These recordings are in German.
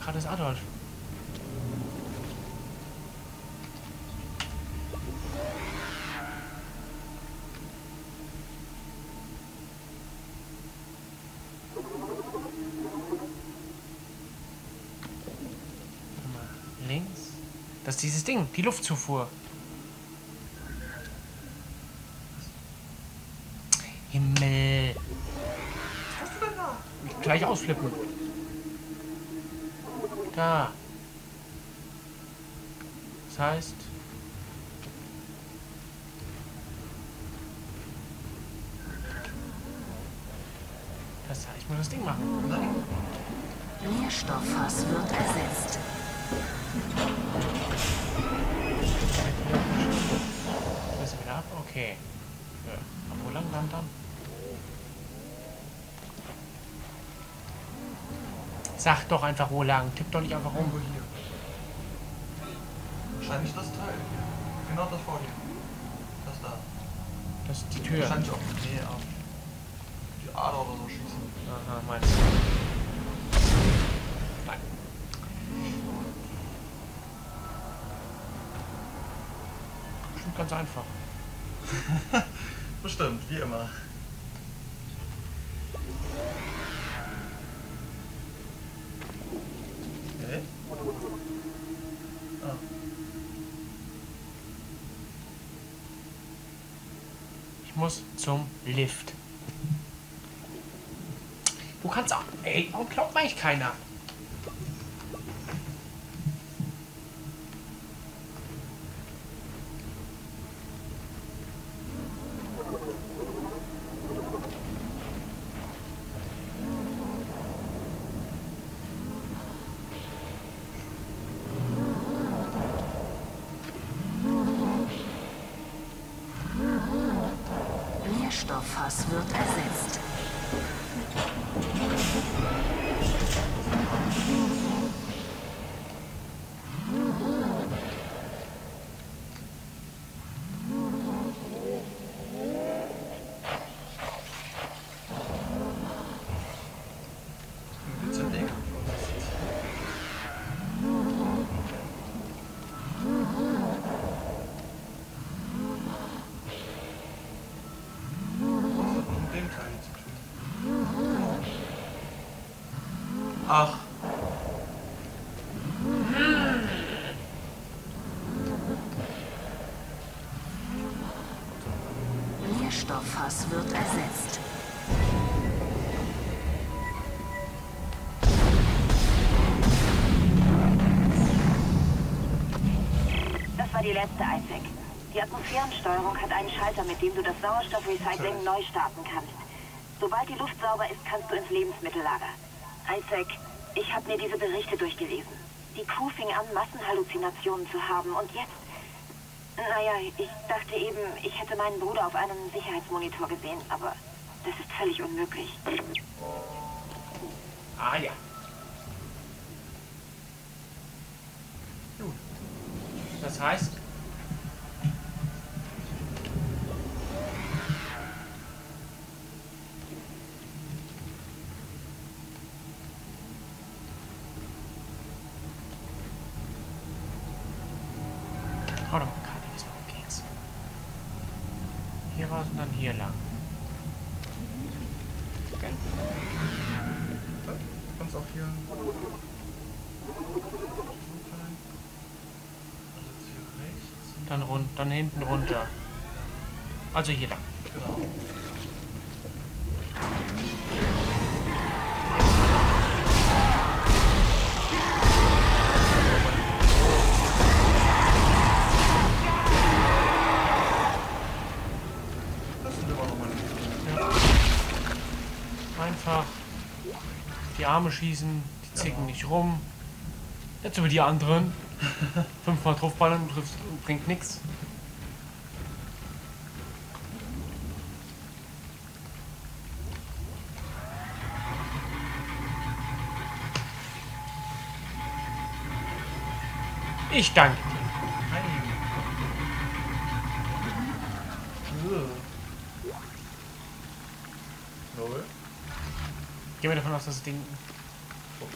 gerade ist Adolf. Links. Das ist dieses Ding, die Luftzufuhr. Himmel. Was hast du denn da? Gleich ausflippen. Da. Das heißt. Das heißt, ich muss das Ding machen. Nährstofffass wird ersetzt. Ist er wieder ab? Okay. Ja. Aber wo lang dann Sag doch einfach wo lang. Tipp doch nicht einfach rum. Irgendwo hier. Wahrscheinlich das Teil. Genau das vor dir. Das da. Das ist die Tür. Wahrscheinlich auch. Nee, auf die Ader oder so schießen. Aha, meinst du? Nein. Bestimmt ganz einfach. Bestimmt, wie immer. Ich muss zum Lift. Du kannst auch. Ey, warum glaubt eigentlich keiner? Nährstofffass wird ersetzt. ein bisschen Ding. Was hat mit dem Teil zu tun? Ach. Nährstofffass wird ersetzt. Das war die letzte Isaac. Die Atmosphärensteuerung hat einen Schalter, mit dem du das Sauerstoffrecycling neu starten kannst. Sobald die Luft sauber ist, kannst du ins Lebensmittellager. Isaac, ich habe mir diese Berichte durchgelesen. Die Crew fing an, Massenhalluzinationen zu haben und jetzt... Naja, ich dachte eben, ich hätte meinen Bruder auf einem Sicherheitsmonitor gesehen, aber das ist völlig unmöglich. Ah ja. Gut. Das heißt. Hau doch mal Karte, wie es noch geht's. Es und dann hier lang. Okay. Du kannst auch hier. Dann rund, dann hinten runter. Also hier lang. Genau. Die Arme schießen, die zicken nicht rum. Jetzt über die anderen. Fünfmal draufballern trifft und bringt nichts. Ich danke dir. Nein. Null. Gehen wir davon aus, dass das Ding Fokus.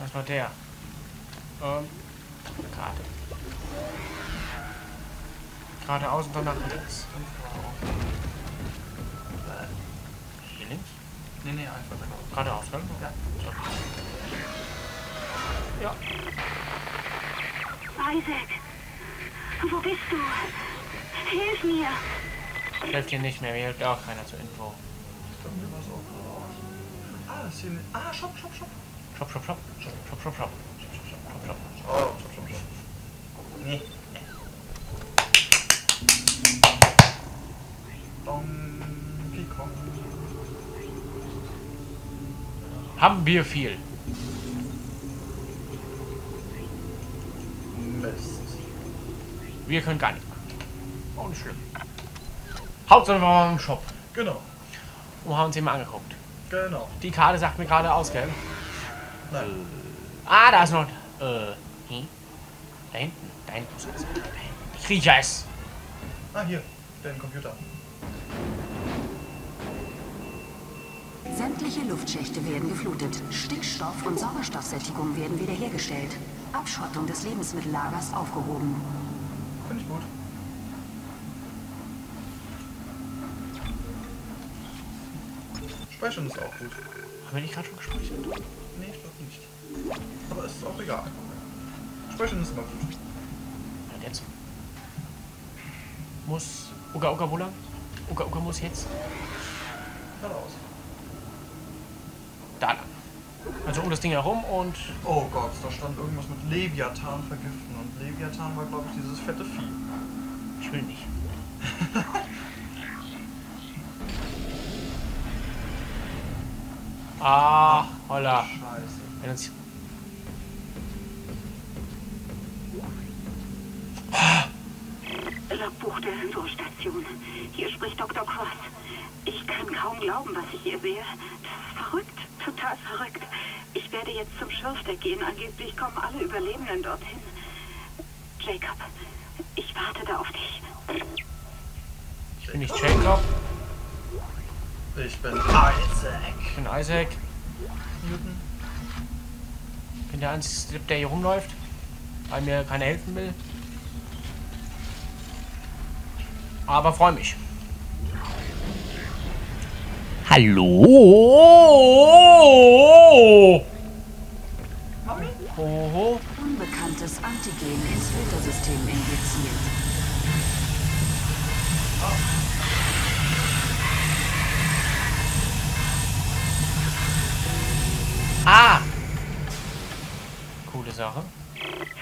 Das war der. Ähm, Karte. Geradeaus und danach links. Hier links? Nee, nee, einfach weg. Geradeaus, ne? Ja. Ja. Isaac, wo bist du? Hilf mir! Hilft dir nicht mehr, mir hilft auch keiner zur Info. Ich glaube, mir war es auch gerade Ah, das ist hier eine... Ah, Shop, Shop, Shop. Shop, shop, shop. Shop, shop, shop. Shop, shop, shop. Oh, Shop, Shop, Shop. Nee. Donkey Kong. Haben wir viel. Mist. Wir können gar nicht machen. Auch nicht schlimm. Hauptsache wir waren im Shop Genau. und haben uns eben angeguckt. Genau. Die Karte sagt mir gerade aus, gell? Nein. Ah, da ist noch. Äh, hm? Da hinten. Da hinten muss es. Ich rieche es. Ah, hier. Den Computer. Sämtliche Luftschächte werden geflutet. Stickstoff- und Sauerstoffsättigung werden wiederhergestellt. Abschottung des Lebensmittellagers aufgehoben. Finde ich gut. Speichern ist auch gut. Haben wir nicht gerade schon gespeichert? Nee, ich glaube nicht. Aber ist auch egal. Speichern ist immer gut. Ja, jetzt. Muss. Uga Uga wo lang? Uga Uga muss jetzt Geradeaus. da lang. Also um das Ding herum und. Oh Gott, da stand irgendwas mit Leviathan vergiften. Und Leviathan war, glaube ich, dieses fette Vieh. Ich will nicht. ah, holla. Scheiße. Uns Logbuch der Hydrostation. Hier spricht Dr. Cross. Ich kann kaum glauben, was ich hier sehe. Das ist verrückt, total verrückt. Ich werde jetzt zum Schürfdeck gehen. Angeblich kommen alle Überlebenden dorthin. Jacob, ich warte da auf dich. Ich bin nicht Jacob, Ich bin Isaac. ich bin Isaac. Newton. bin der einzige, der hier rumläuft, weil mir keiner helfen will. Aber freue mich. Hallo! Oho. Unbekanntes Antigen ins Filtersystem injiziert. Ah! Sache.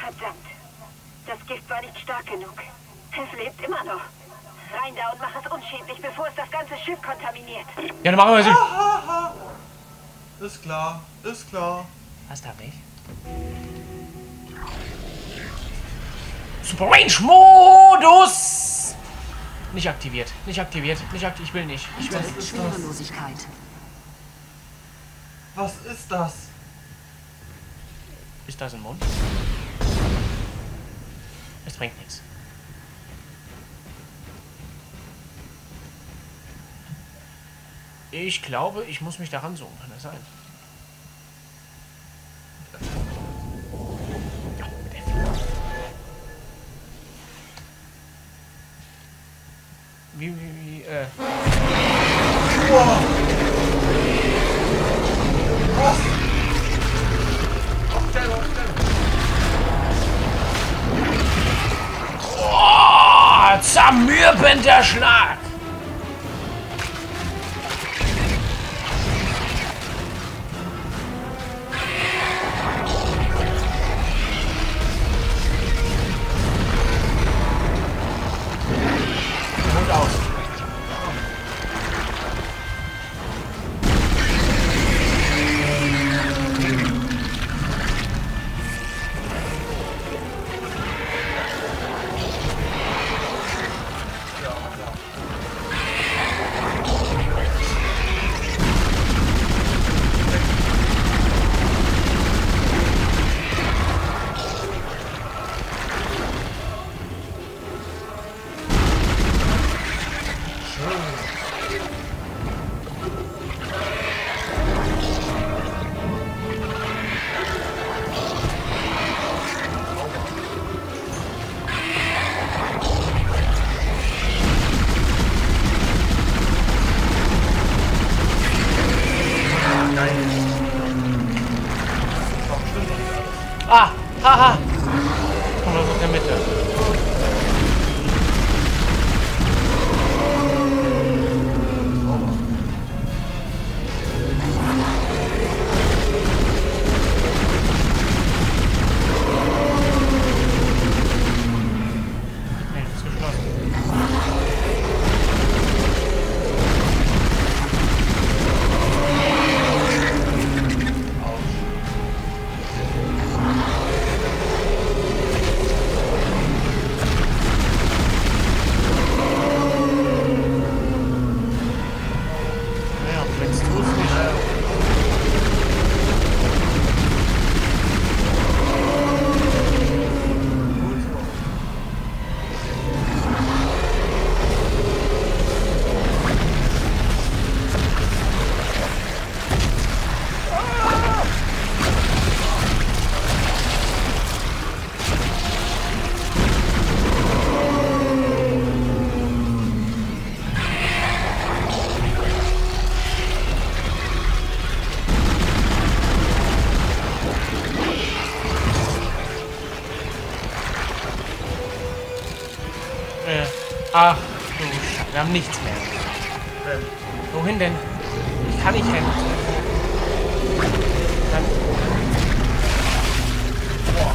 Verdammt. Das Gift war nicht stark genug. Es lebt immer noch. Rein da und mach es unschädlich, bevor es das ganze Schiff kontaminiert. Ja, dann machen wir sie. Ist klar, ist klar. Was darf ich? Super Range Modus! Nicht aktiviert, nicht aktiviert, nicht aktiviert. Ich will nicht. Ich will nicht. Was ist das? Ist das ein Mund? Es bringt nichts. Ich glaube, ich muss mich daran suchen. Kann das sein? Wie, wie, wie, äh. Oh, zermürbender Schlag! Ah! Haha! Kommt aus der Mitte. Nee, ach du Sch- wir haben nichts mehr. Wenn. Wohin denn? Ich kann nicht hin. Dann. Boah.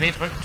nee.